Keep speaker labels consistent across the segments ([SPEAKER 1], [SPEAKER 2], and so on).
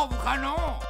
[SPEAKER 1] 勝負かの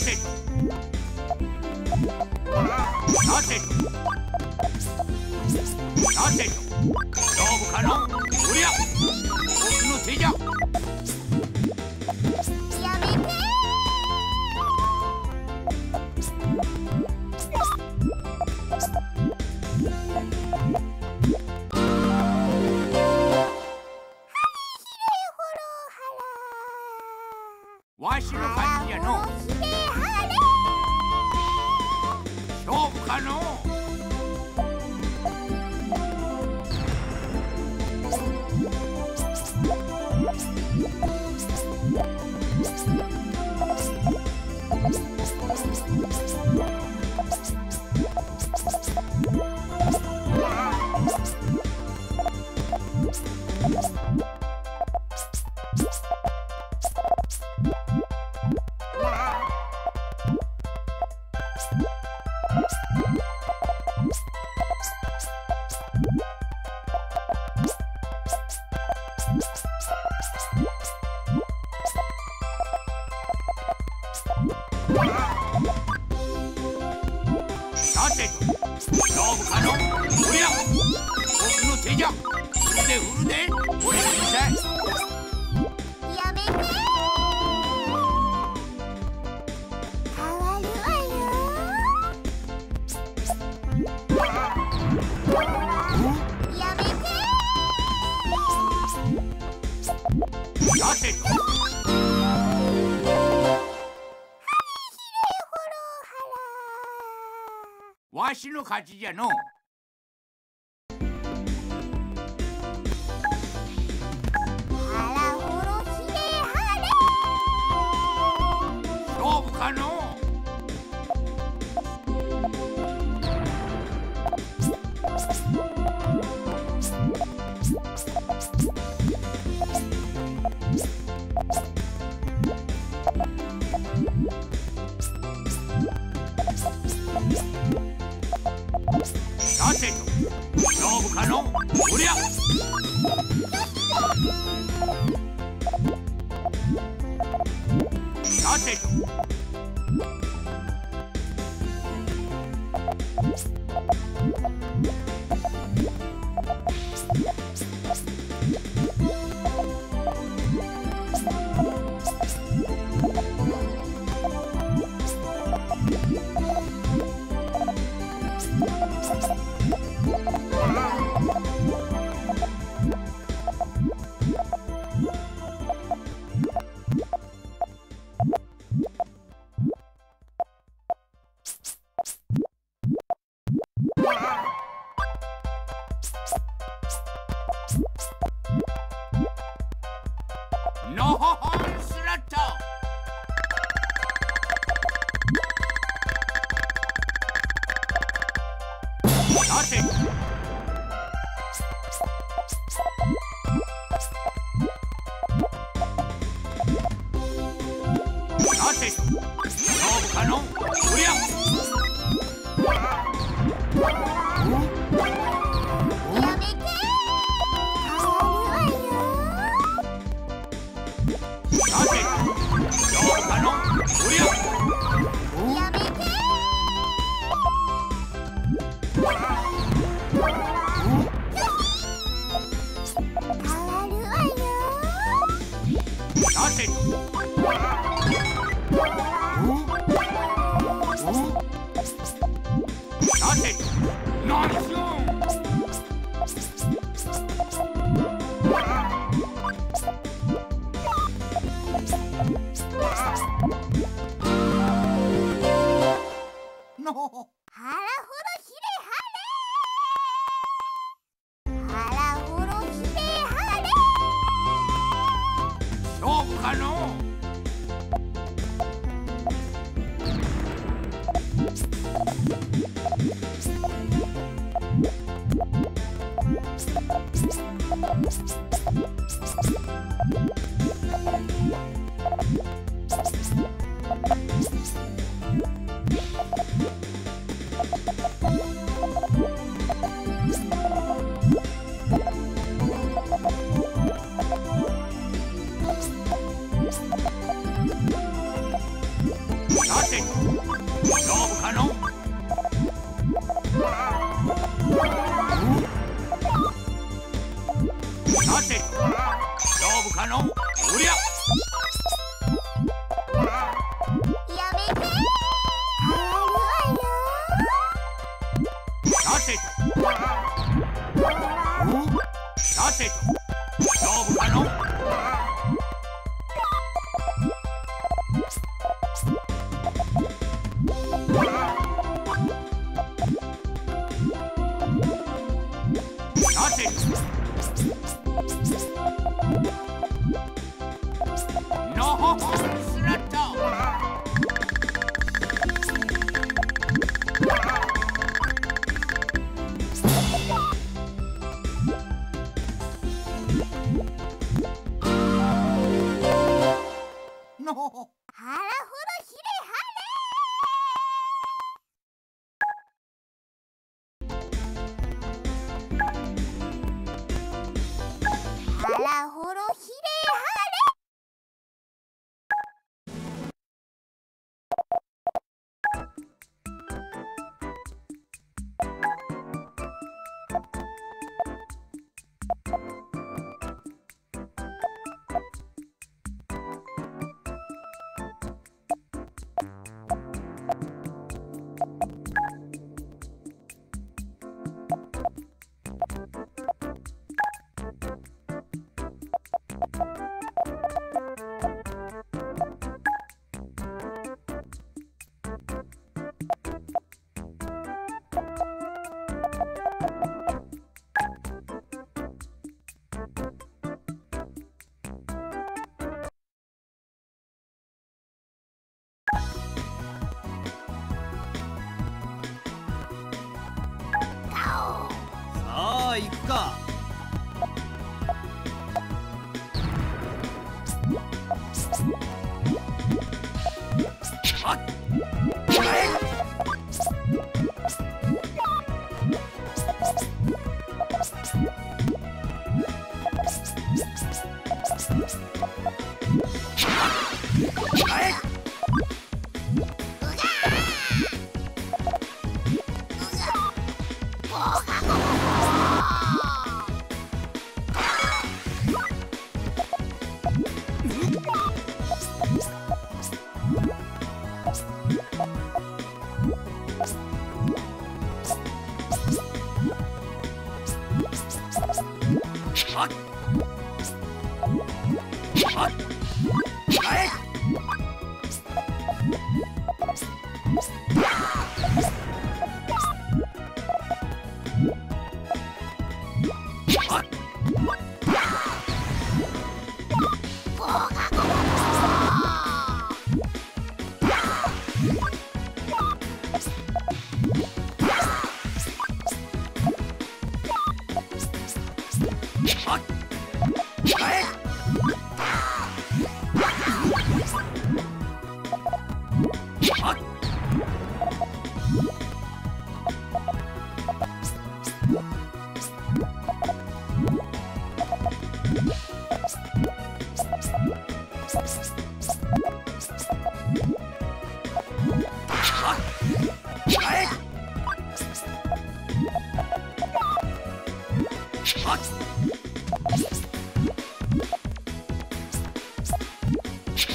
[SPEAKER 1] さて
[SPEAKER 2] わ
[SPEAKER 1] しの勝ちじゃのう。さてと勝負かのおりゃ。
[SPEAKER 2] 好好好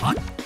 [SPEAKER 2] What?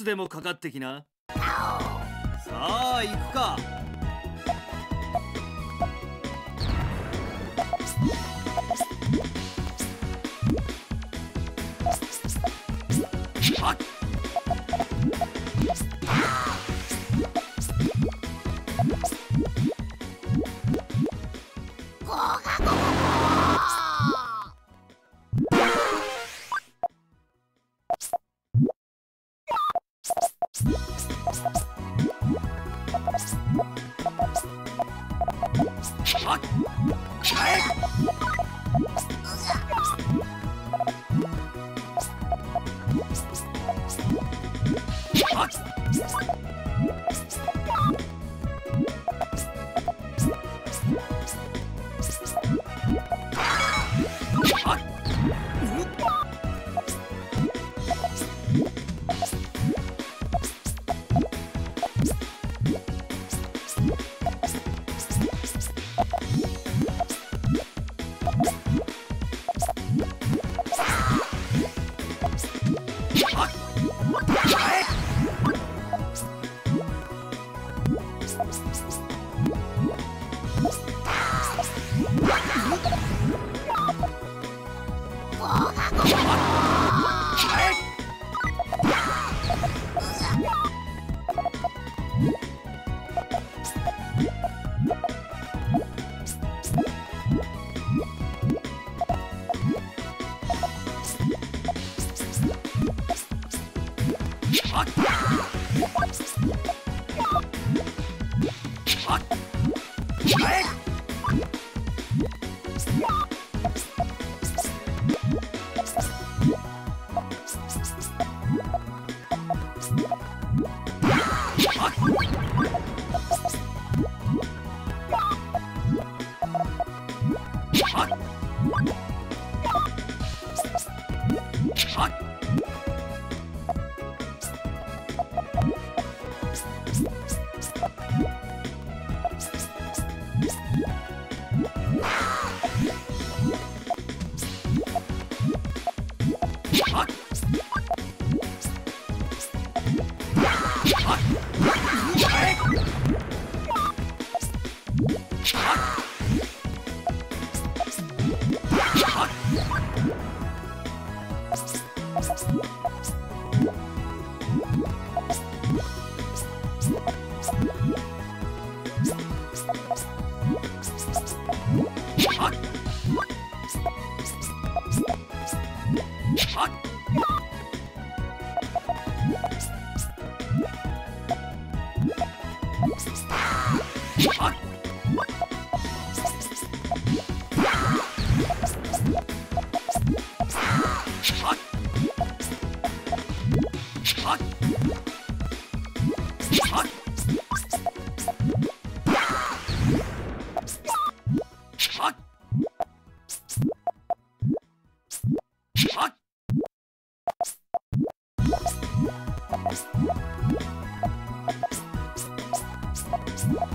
[SPEAKER 2] つでもかかってきな。さあ行くか。Oops. 枠を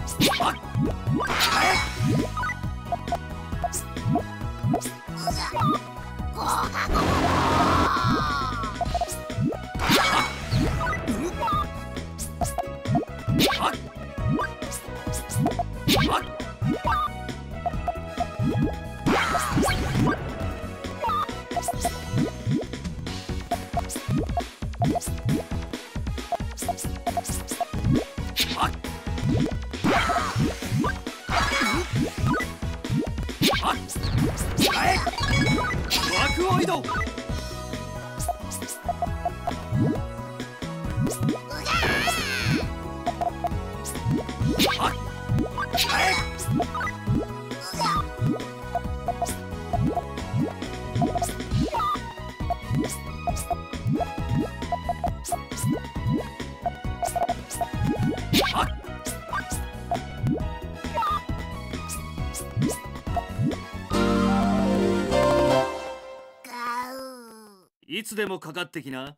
[SPEAKER 2] いつでもかかってきな。